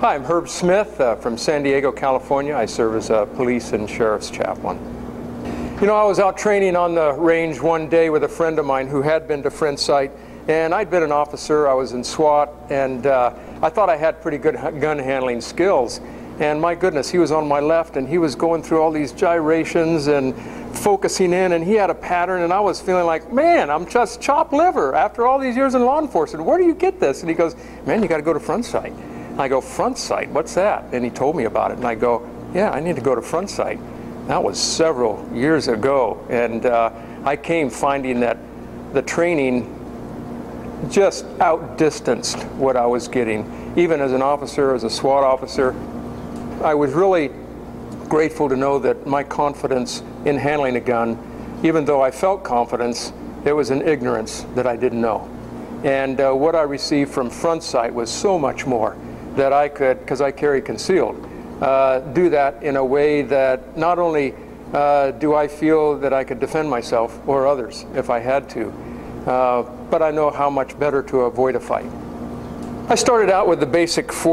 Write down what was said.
Hi, I'm Herb Smith uh, from San Diego, California. I serve as a police and sheriff's chaplain. You know, I was out training on the range one day with a friend of mine who had been to Front Sight, and I'd been an officer. I was in SWAT, and uh, I thought I had pretty good gun handling skills. And my goodness, he was on my left, and he was going through all these gyrations and focusing in, and he had a pattern, and I was feeling like, man, I'm just chopped liver after all these years in law enforcement. Where do you get this? And he goes, man, you got to go to Front Sight. I go, Front Sight? What's that? And he told me about it, and I go, yeah, I need to go to Front Sight. That was several years ago. And uh, I came finding that the training just outdistanced what I was getting. Even as an officer, as a SWAT officer, I was really grateful to know that my confidence in handling a gun, even though I felt confidence, it was an ignorance that I didn't know. And uh, what I received from Front Sight was so much more that I could, because I carry concealed, uh, do that in a way that not only uh, do I feel that I could defend myself or others if I had to, uh, but I know how much better to avoid a fight. I started out with the basic four